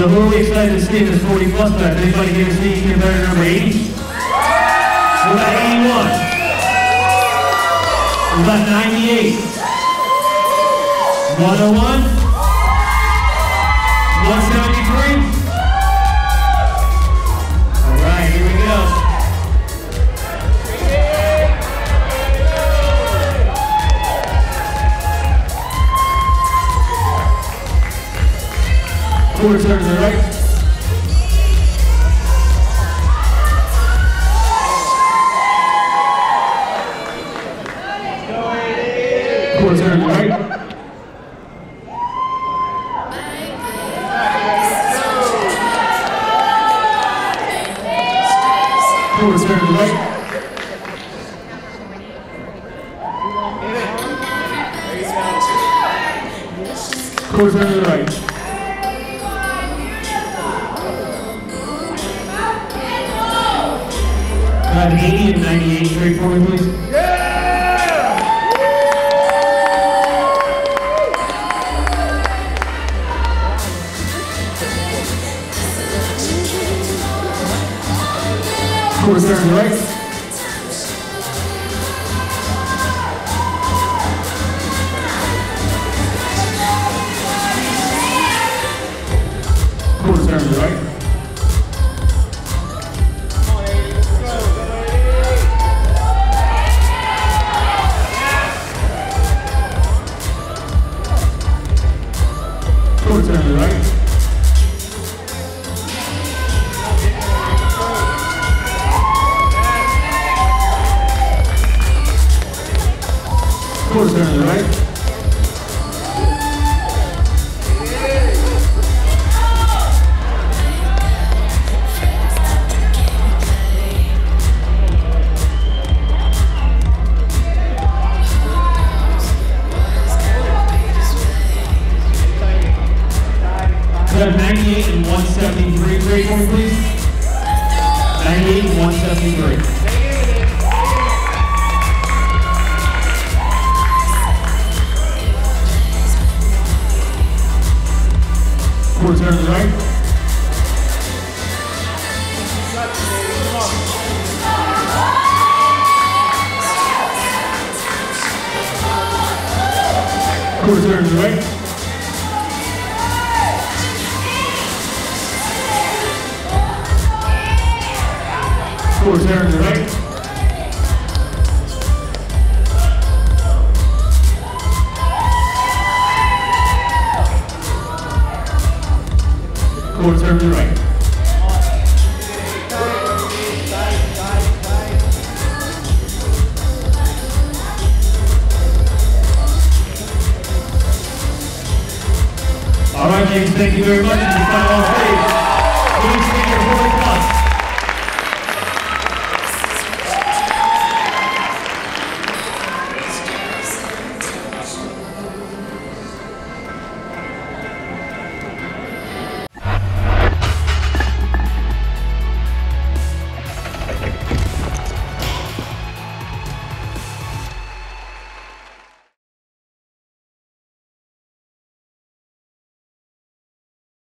So who are we excited to see in this 40 plus class? Anybody here see competitor number 80? What about 81? What about 98? 101? 173? Quarter turn to the right. Quarter turn to the right. Quarter turn to the right. Quarter turn to the right. Have 80 and 98 straight for me, please? Quarter turn to right. Quarter right. Quarter right. For me, please? 98 and 173. Quarter turn to the right. Quarter turn to the right. Quarter turn to the right. Quarter turn to the right. All right, ladies, thank you very much. You can come on stage.